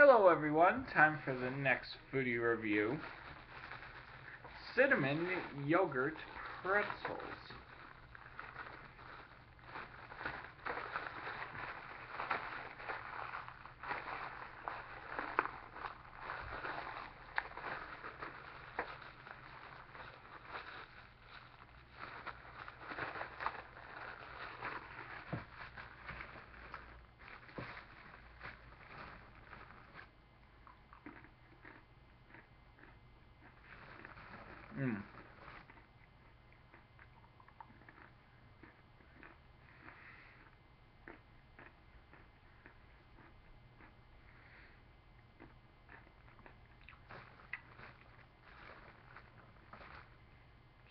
Hello everyone, time for the next foodie review. Cinnamon Yogurt Pretzels. Mm.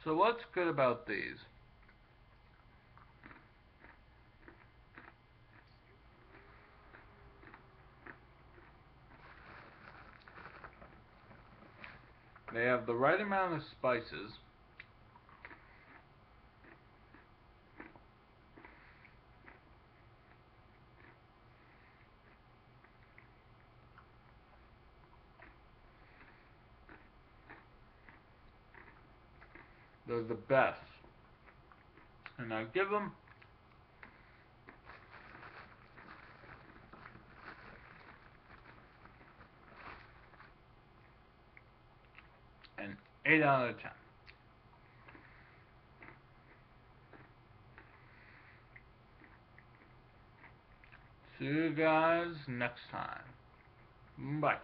So what's good about these? They have the right amount of spices. They're the best. And I give them 8 out of 10. See you guys next time. Bye.